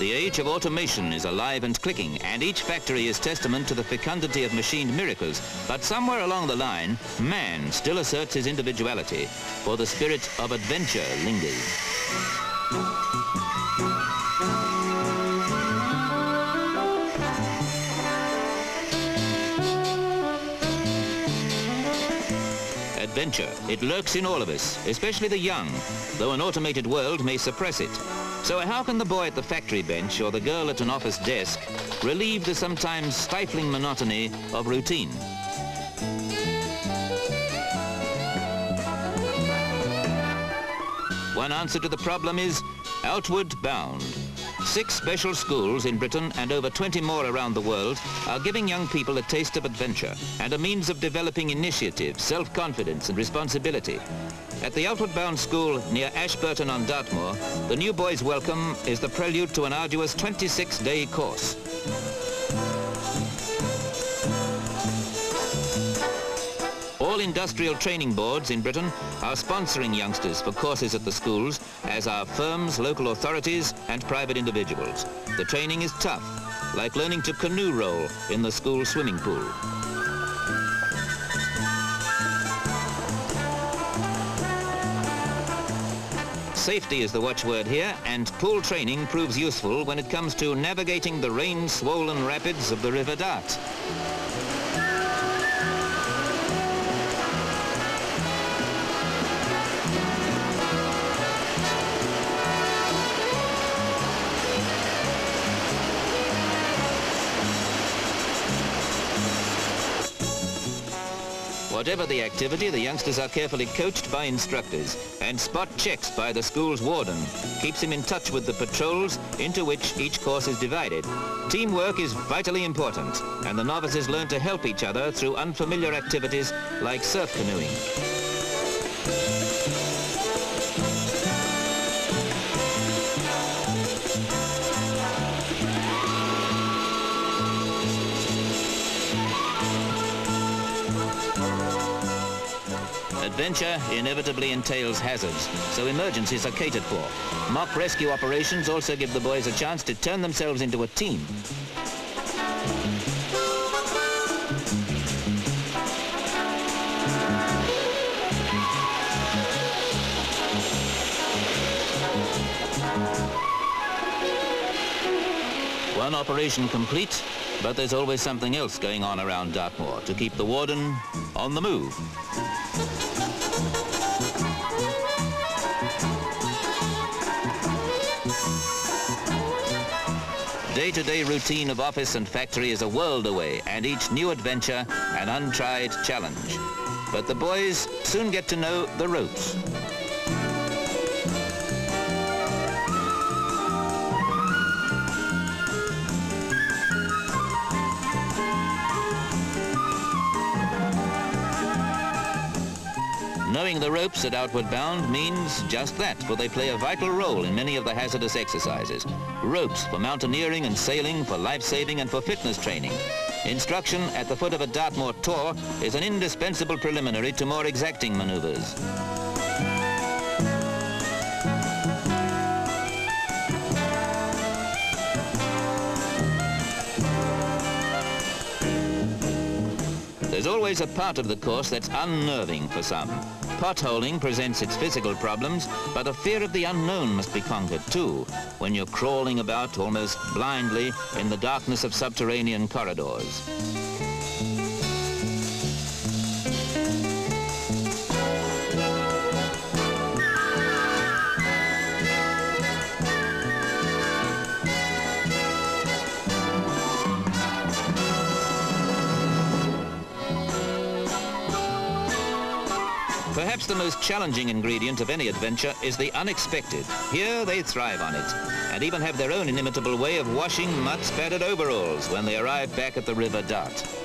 The age of automation is alive and clicking, and each factory is testament to the fecundity of machined miracles. But somewhere along the line, man still asserts his individuality, for the spirit of adventure lingers. Adventure, it lurks in all of us, especially the young, though an automated world may suppress it. So how can the boy at the factory bench or the girl at an office desk relieve the sometimes stifling monotony of routine? One answer to the problem is Outward Bound. Six special schools in Britain and over 20 more around the world are giving young people a taste of adventure and a means of developing initiative, self-confidence and responsibility. At the Outward Bound School near Ashburton on Dartmoor, the new boys' welcome is the prelude to an arduous 26-day course. All industrial training boards in Britain are sponsoring youngsters for courses at the schools, as are firms, local authorities and private individuals. The training is tough, like learning to canoe roll in the school swimming pool. Safety is the watchword here, and pool training proves useful when it comes to navigating the rain-swollen rapids of the River Dart. Whatever the activity, the youngsters are carefully coached by instructors and spot checks by the school's warden keeps him in touch with the patrols into which each course is divided. Teamwork is vitally important and the novices learn to help each other through unfamiliar activities like surf canoeing. Adventure inevitably entails hazards, so emergencies are catered for. Mock rescue operations also give the boys a chance to turn themselves into a team. One operation complete, but there's always something else going on around Dartmoor to keep the warden on the move. Day-to-day routine of office and factory is a world away, and each new adventure an untried challenge. But the boys soon get to know the ropes. Knowing the ropes at Outward Bound means just that, for they play a vital role in many of the hazardous exercises. Ropes for mountaineering and sailing, for life-saving and for fitness training. Instruction at the foot of a Dartmoor tor is an indispensable preliminary to more exacting maneuvers. There's always a part of the course that's unnerving for some. Potholing presents its physical problems, but a fear of the unknown must be conquered too, when you're crawling about almost blindly in the darkness of subterranean corridors. Perhaps the most challenging ingredient of any adventure is the unexpected. Here they thrive on it, and even have their own inimitable way of washing mud-spattered overalls when they arrive back at the River Dart.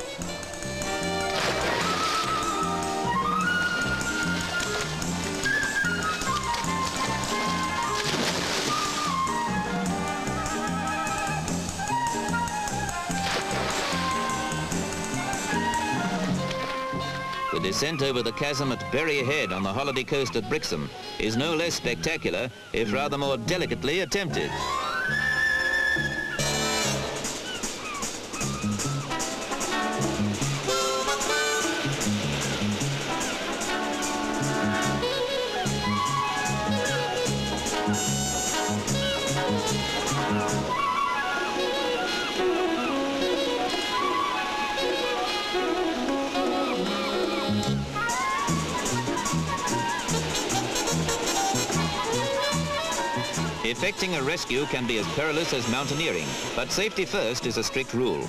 Descent over the chasm at Berry Head on the holiday coast at Brixham is no less spectacular, if rather more delicately attempted. Effecting a rescue can be as perilous as mountaineering, but safety first is a strict rule.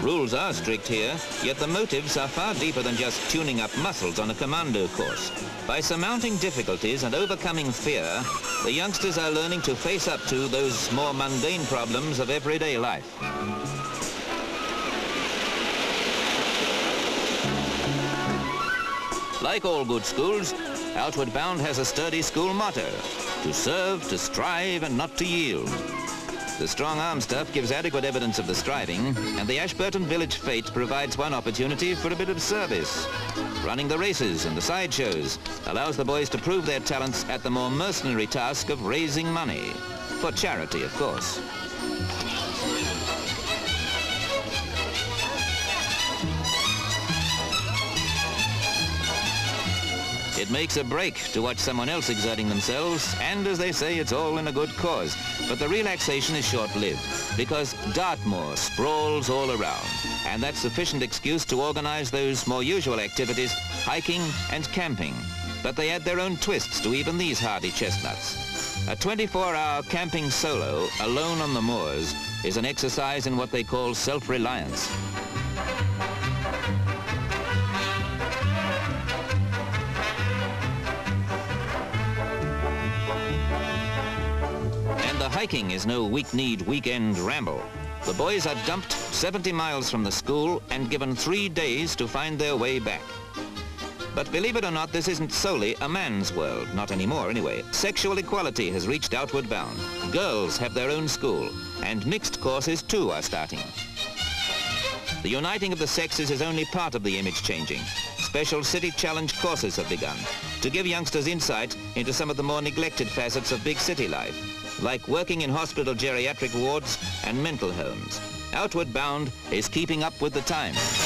Rules are strict here, yet the motives are far deeper than just tuning up muscles on a commando course. By surmounting difficulties and overcoming fear, the youngsters are learning to face up to those more mundane problems of everyday life. Like all good schools, Outward Bound has a sturdy school motto, to serve, to strive, and not to yield. The strong arm stuff gives adequate evidence of the striving, and the Ashburton Village Fete provides one opportunity for a bit of service. Running the races and the sideshows allows the boys to prove their talents at the more mercenary task of raising money. For charity, of course. It makes a break to watch someone else exerting themselves, and as they say, it's all in a good cause. But the relaxation is short-lived, because Dartmoor sprawls all around, and that's sufficient excuse to organize those more usual activities, hiking and camping. But they add their own twists to even these hardy chestnuts. A 24-hour camping solo, alone on the moors, is an exercise in what they call self-reliance. Hiking is no weak-kneed weekend ramble. The boys are dumped 70 miles from the school and given three days to find their way back. But believe it or not, this isn't solely a man's world. Not anymore, anyway. Sexual equality has reached outward bound. Girls have their own school, and mixed courses too are starting. The uniting of the sexes is only part of the image changing. Special City Challenge courses have begun to give youngsters insight into some of the more neglected facets of big city life like working in hospital geriatric wards and mental homes. Outward Bound is keeping up with the times.